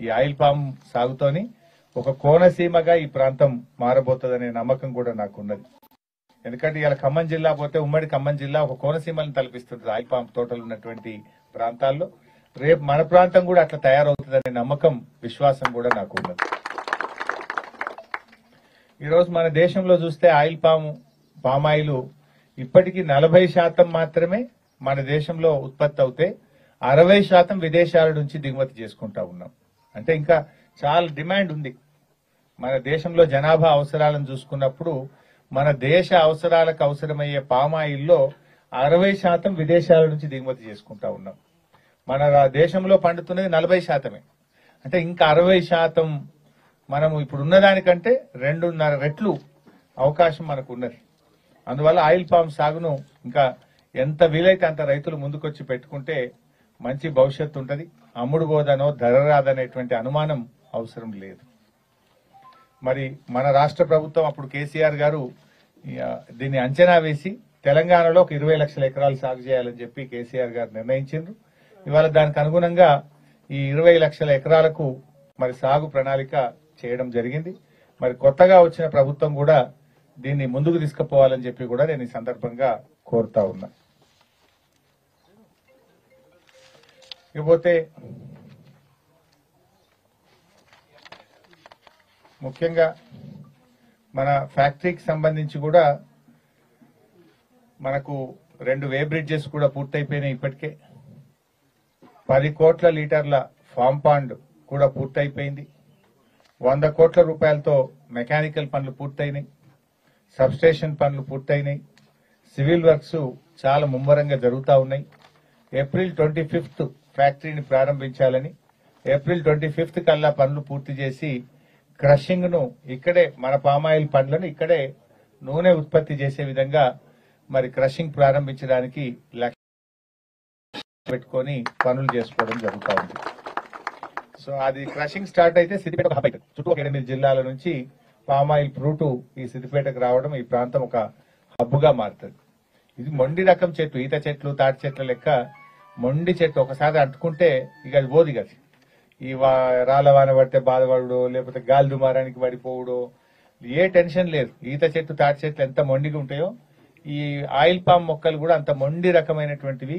ఈ oil palm సాగుతోని ఒక కోనసీమగా ఈ ప్రాంతం మారబోతుందనే నమ్మకం కూడా నాకున్నది. ఎందుకంటే ఇలా ఖమ్మం జిల్లా పోతే ఉమ్మడి ఖమ్మం జిల్లా ఒక కోనసీమని తలపిస్తుంది ఆయిల్ పామ్ తోటలు ఉన్నటువంటి ప్రాంతాల్లో. రేపు మన ప్రాంతం కూడా అట్లా తయారవుతుందనే నమ్మకం విశ్వాసం కూడా నాకు ఉన్నది ఈరోజు మన దేశంలో చూస్తే ఆయిల్ పాము పామాయిల్ ఇప్పటికీ నలభై శాతం మాత్రమే మన దేశంలో ఉత్పత్తి అవుతే అరవై శాతం విదేశాల నుంచి దిగుమతి చేసుకుంటా ఉన్నాం. అంటే ఇంకా చాలా డిమాండ్ ఉంది. మన దేశంలో జనాభా అవసరాలను చూసుకున్నప్పుడు మన దేశ అవసరాలకు అవసరమయ్యే పామాయిల్లో అరవై శాతం విదేశాల నుంచి దిగుమతి చేసుకుంటా ఉన్నాం. మన దేశంలో పండుతున్నది నలభై శాతమే. అంటే ఇంకా అరవై శాతం మనము ఇప్పుడు ఉన్నదానికంటే రెండున్నర రెట్లు అవకాశం మనకు ఉన్నది. అందువల్ల ఆయిల్ పామ్ సాగును ఇంకా ఎంత వీలైతే అంత రైతులు ముందుకొచ్చి పెట్టుకుంటే మంచి భవిష్యత్తు ఉంటుంది. అమ్ముడు పోదనో ధర రాదనేటువంటి అనుమానం అవసరం లేదు. మరి మన రాష్ట్ర ప్రభుత్వం అప్పుడు కేసీఆర్ గారు దీన్ని అంచనా వేసి తెలంగాణలో ఒక ఇరవై లక్షల ఎకరాలు సాగు చేయాలని చెప్పి కేసీఆర్ గారు నిర్ణయించారు ఇవాళ దానికి అనుగుణంగా ఈ ఇరవై లక్షల ఎకరాలకు మరి సాగు ప్రణాళిక చేయడం జరిగింది. మరి కొత్తగా వచ్చిన ప్రభుత్వం కూడా దీన్ని ముందుకు తీసుకుపోవాలని చెప్పి కూడా నేను ఈ సందర్భంగా కోరుతా ఉన్నా. ఇకపోతే ముఖ్యంగా మన ఫ్యాక్టరీకి సంబంధించి కూడా మనకు రెండు వే బ్రిడ్జెస్ కూడా పూర్తయిపోయినాయి ఇప్పటికే. పది కోట్ల లీటర్ల ఫామ్ పాండ్ కూడా పూర్తయిపోయింది. వంద కోట్ల రూపాయలతో మెకానికల్ పనులు పూర్తయినాయి. సబ్స్టేషన్ పనులు పూర్తయినాయి. సివిల్ వర్క్స్ చాలా ముమ్మరంగా జరుగుతూ ఉన్నాయి. ఏప్రిల్ ట్వంటీ ఫిఫ్త్ ఫ్యాక్టరీని ప్రారంభించాలని ఏప్రిల్ ట్వంటీ ఫిఫ్త్ కల్లా పనులు పూర్తి చేసి క్రషింగ్ను ఇక్కడే మన పామాయిల్ పండ్లను ఇక్కడే నూనె ఉత్పత్తి చేసే విధంగా మరి క్రషింగ్ ప్రారంభించడానికి లక్ష్యం పెట్టుకొని పనులు చేసుకోవడం జరుగుతూ ఉంది. సో అది క్రషింగ్ స్టార్ట్ అయితే సిద్దిపేట ఒక హబ్ చుట్టూ ఒక ఎనిమిది జిల్లాల నుంచి పామాయిల్ ఫ్రూట్ ఈ సిద్దిపేటకు రావడం ఈ ప్రాంతం ఒక హబ్బుగా మారుతుంది. ఇది మొండి రకం చెట్టు ఈత చెట్లు తాటి చెట్ల లెక్క మొండి చెట్టు ఒకసారి అంటుకుంటే ఇక అది పోదు కదా ఈ వా- రాళ్ళ వాన పడితే బాధపడడు లేకపోతే గాలి దుమారానికి పడిపోవడు ఏ టెన్షన్ లేదు. ఈత చెట్టు తాటి చెట్లు ఎంత మొండిగా ఉంటాయో ఈ ఆయిల్ పామ్ మొక్కలు కూడా అంత మొండి రకమైనటువంటివి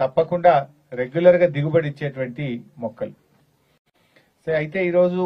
తప్పకుండా రెగ్యులర్గా దిగుబడి ఇచ్చేటువంటి మొక్కలు. సో అయితే ఈరోజు